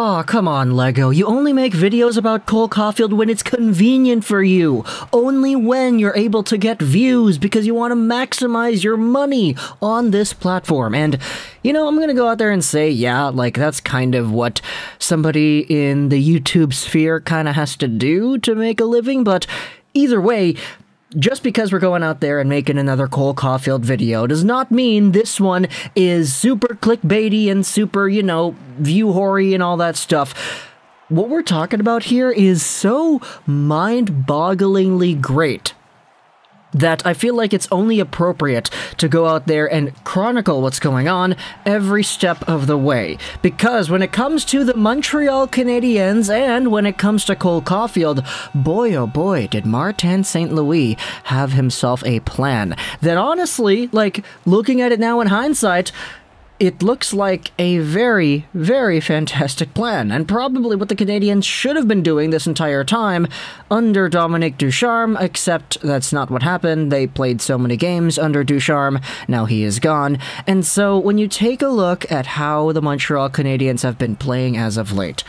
Oh, come on, Lego. You only make videos about Cole Caufield when it's convenient for you. Only when you're able to get views because you want to maximize your money on this platform. And, you know, I'm going to go out there and say, yeah, like that's kind of what somebody in the YouTube sphere kind of has to do to make a living. But either way, just because we're going out there and making another Cole Caufield video does not mean this one is super clickbaity and super, you know, view hoary and all that stuff. What we're talking about here is so mind bogglingly great that I feel like it's only appropriate to go out there and chronicle what's going on every step of the way. Because when it comes to the Montreal Canadiens and when it comes to Cole Caufield, boy oh boy, did Martin St. Louis have himself a plan. That honestly, like, looking at it now in hindsight, it looks like a very, very fantastic plan, and probably what the Canadiens should have been doing this entire time under Dominic Ducharme, except that's not what happened. They played so many games under Ducharme, now he is gone. And so when you take a look at how the Montreal Canadiens have been playing as of late,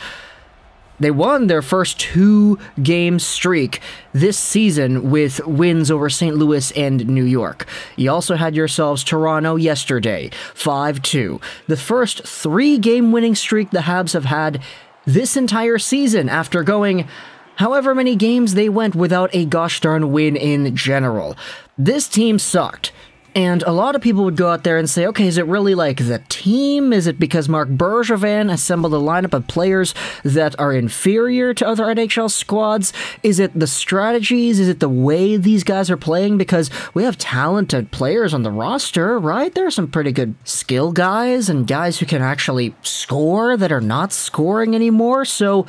they won their first two game streak this season with wins over St. Louis and New York. You also had yourselves Toronto yesterday, 5 2. The first three game winning streak the Habs have had this entire season after going however many games they went without a gosh darn win in general. This team sucked. And a lot of people would go out there and say, okay, is it really like the team? Is it because Marc Bergevin assembled a lineup of players that are inferior to other NHL squads? Is it the strategies? Is it the way these guys are playing? Because we have talented players on the roster, right? There are some pretty good skill guys and guys who can actually score that are not scoring anymore. So,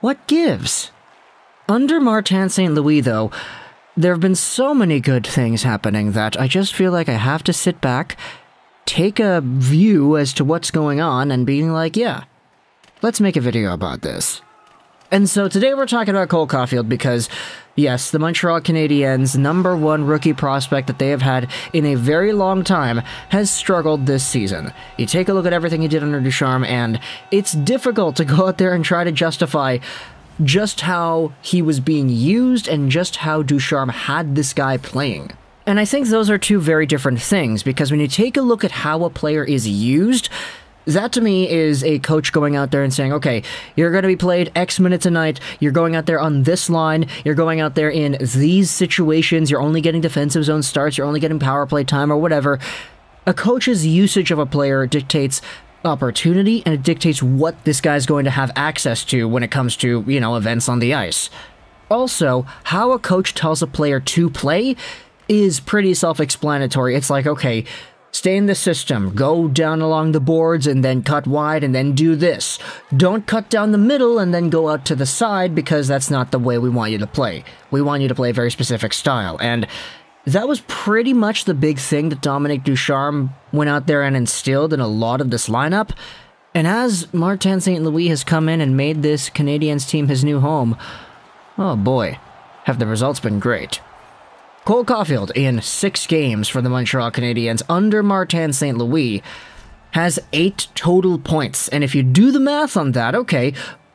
what gives? Under Martin St. Louis, though, there have been so many good things happening that I just feel like I have to sit back, take a view as to what's going on, and being like, yeah, let's make a video about this. And so today we're talking about Cole Caufield because, yes, the Montreal Canadiens' number one rookie prospect that they have had in a very long time has struggled this season. You take a look at everything he did under Ducharme, and it's difficult to go out there and try to justify just how he was being used and just how Ducharme had this guy playing. And I think those are two very different things because when you take a look at how a player is used, that to me is a coach going out there and saying, okay, you're going to be played X minutes a night. You're going out there on this line. You're going out there in these situations. You're only getting defensive zone starts. You're only getting power play time or whatever. A coach's usage of a player dictates opportunity and it dictates what this guy's going to have access to when it comes to, you know, events on the ice. Also, how a coach tells a player to play is pretty self explanatory. It's like, okay, stay in the system, go down along the boards and then cut wide and then do this. Don't cut down the middle and then go out to the side because that's not the way we want you to play. We want you to play a very specific style. And that was pretty much the big thing that Dominic Ducharme went out there and instilled in a lot of this lineup. And as Martin St. Louis has come in and made this Canadiens team his new home, oh boy, have the results been great. Cole Caufield, in six games for the Montreal Canadiens under Martin St. Louis, has eight total points. And if you do the math on that, okay,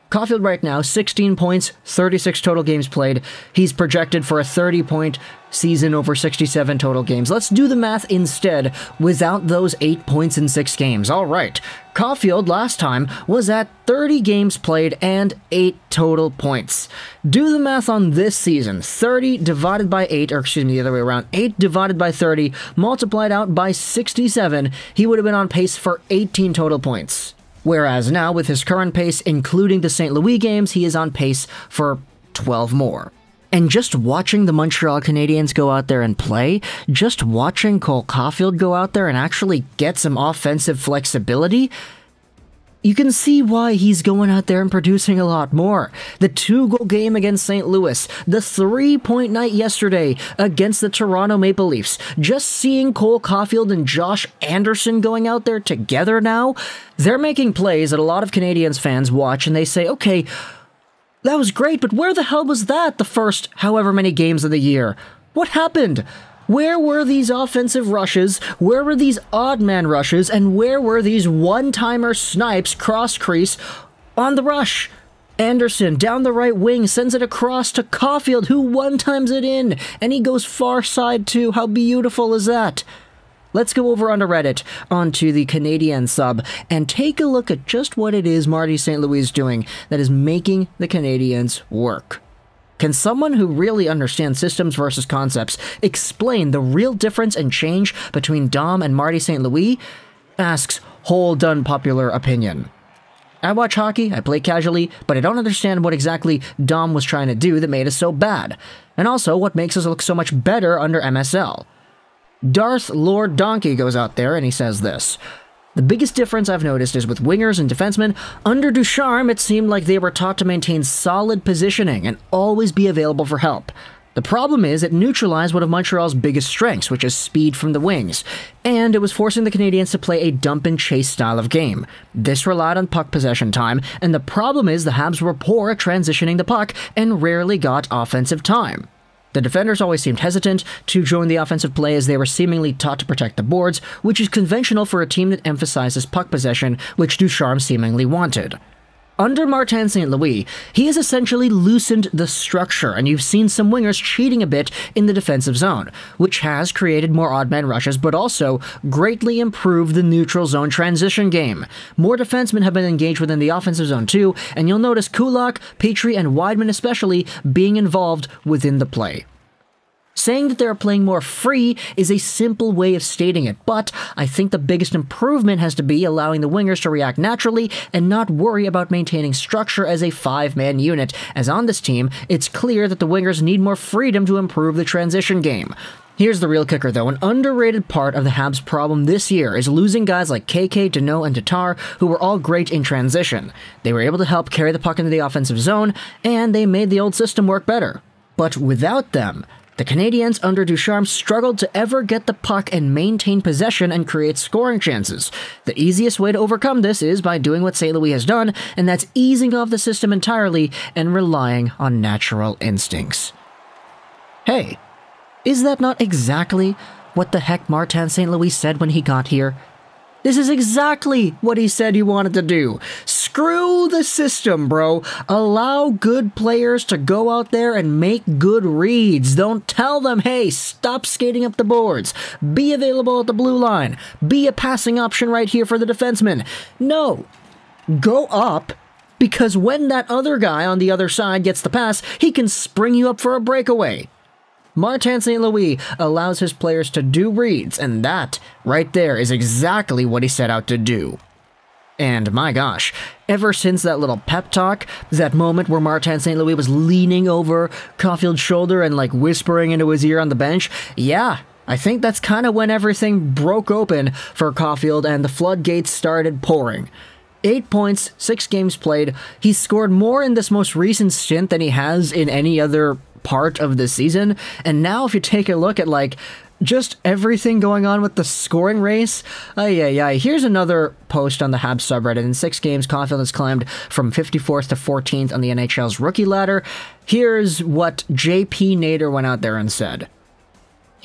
Caufield right now, 16 points, 36 total games played. He's projected for a 30 point season over 67 total games. Let's do the math instead without those 8 points in 6 games. All right. Caufield last time was at 30 games played and 8 total points. Do the math on this season. 30 divided by 8, or excuse me, the other way around. 8 divided by 30, multiplied out by 67, he would have been on pace for 18 total points. Whereas now, with his current pace, including the St. Louis games, he is on pace for 12 more. And just watching the Montreal Canadiens go out there and play, just watching Cole Caufield go out there and actually get some offensive flexibility, you can see why he's going out there and producing a lot more. The two goal game against St. Louis, the three point night yesterday against the Toronto Maple Leafs. Just seeing Cole Caufield and Josh Anderson going out there together now, they're making plays that a lot of Canadiens fans watch and they say, okay, that was great, but where the hell was that the first however many games of the year? What happened? Where were these offensive rushes? Where were these odd man rushes? And where were these one timer snipes cross crease On the rush, Anderson down the right wing sends it across to Caufield, who one times it in, and he goes far side too. How beautiful is that? Let's go over onto Reddit, onto the Canadiens sub, and take a look at just what it is Marty St. Louis is doing that is making the Canadiens work. Can someone who really understands systems versus concepts explain the real difference and change between Dom and Marty St. Louis? Asks Hold Unpopular Opinion. I watch hockey, I play casually, but I don't understand what exactly Dom was trying to do that made us so bad, and also what makes us look so much better under MSL. Darth Lord Donkey goes out there and he says this. The biggest difference I've noticed is with wingers and defensemen, under Ducharme it seemed like they were taught to maintain solid positioning and always be available for help. The problem is it neutralized one of Montreal's biggest strengths, which is speed from the wings, and it was forcing the Canadiens to play a dump and chase style of game. This relied on puck possession time, and the problem is the Habs were poor at transitioning the puck and rarely got offensive time. The defenders always seemed hesitant to join the offensive play as they were seemingly taught to protect the boards, which is conventional for a team that emphasizes puck possession, which Ducharme seemingly wanted. Under Martin St. Louis, he has essentially loosened the structure, and you've seen some wingers cheating a bit in the defensive zone, which has created more odd man rushes, but also greatly improved the neutral zone transition game. More defensemen have been engaged within the offensive zone too, and you'll notice Kulak, Petry, and Wideman especially being involved within the play. Saying that they are playing more free is a simple way of stating it, but I think the biggest improvement has to be allowing the wingers to react naturally and not worry about maintaining structure as a five man unit, as on this team, it's clear that the wingers need more freedom to improve the transition game. Here's the real kicker, though. An underrated part of the Habs' problem this year is losing guys like KK, Danault, and Tatar, who were all great in transition. They were able to help carry the puck into the offensive zone, and they made the old system work better. But without them, the Canadiens under Ducharme struggled to ever get the puck and maintain possession and create scoring chances. The easiest way to overcome this is by doing what St. Louis has done, and that's easing off the system entirely and relying on natural instincts. Hey, is that not exactly what the heck Martin St. Louis said when he got here? This is exactly what he said he wanted to do. Screw the system, bro. Allow good players to go out there and make good reads. Don't tell them, hey, stop skating up the boards. Be available at the blue line. Be a passing option right here for the defenseman. No. Go up because when that other guy on the other side gets the pass, he can spring you up for a breakaway. Martin St. Louis allows his players to do reads, and that, right there, is exactly what he set out to do. And my gosh, ever since that little pep talk, that moment where Martin St. Louis was leaning over Caufield's shoulder and like whispering into his ear on the bench, yeah, I think that's kind of when everything broke open for Caufield and the floodgates started pouring. Eight points, six games played. He's scored more in this most recent stint than he has in any other part of the season. And now, if you take a look at like just everything going on with the scoring race. Oh yeah, yeah. Here's another post on the Habs subreddit. In six games, Caufield has climbed from 54th to 14th on the NHL's rookie ladder. Here's what JP Nader went out there and said.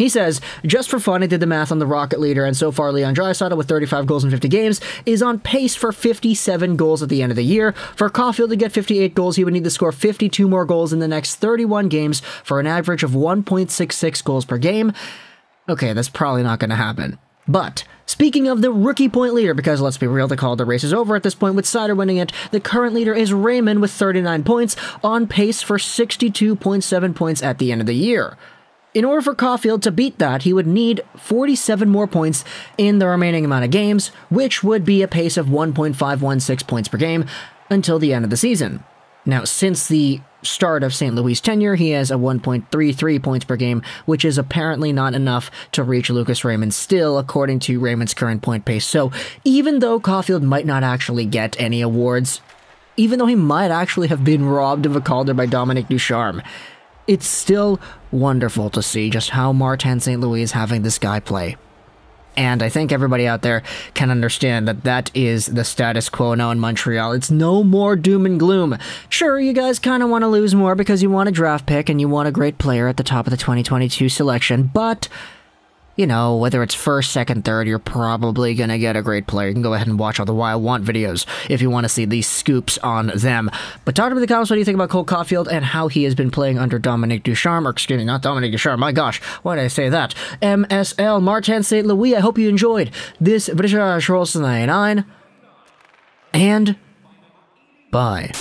He says, just for fun, I did the math on the Rocket leader, and so far Leon Draisaitl with 35 goals in 50 games is on pace for 57 goals at the end of the year. For Caufield to get 58 goals, he would need to score 52 more goals in the next 31 games for an average of 1.66 goals per game. Okay, that's probably not going to happen. But speaking of the rookie point leader, because let's be real, the Calder race is over at this point with Seider winning it. The current leader is Raymond with 39 points, on pace for 62.7 points at the end of the year. In order for Caufield to beat that, he would need 47 more points in the remaining amount of games, which would be a pace of 1.516 points per game until the end of the season. Now, since the start of St. Louis' tenure, he has a 1.33 points per game, which is apparently not enough to reach Lucas Raymond still, according to Raymond's current point pace. So, even though Caufield might not actually get any awards, even though he might actually have been robbed of a Calder by Dominic Ducharme, it's still wonderful to see just how Martin St. Louis is having this guy play. And I think everybody out there can understand that that is the status quo now in Montreal. It's no more doom and gloom. Sure, you guys kind of want to lose more because you want a draft pick and you want a great player at the top of the 2022 selection, but you know, whether it's first, second, third, you're probably gonna get a great player. You can go ahead and watch all the Why I Want videos if you want to see these scoops on them. But talk to me in the comments what do you think about Cole Caufield and how he has been playing under Dominic Ducharme, or excuse me, not Dominic Ducharme, my gosh, why did I say that? MSL, Martin St. Louis, I hope you enjoyed this British Rolls 99, and bye.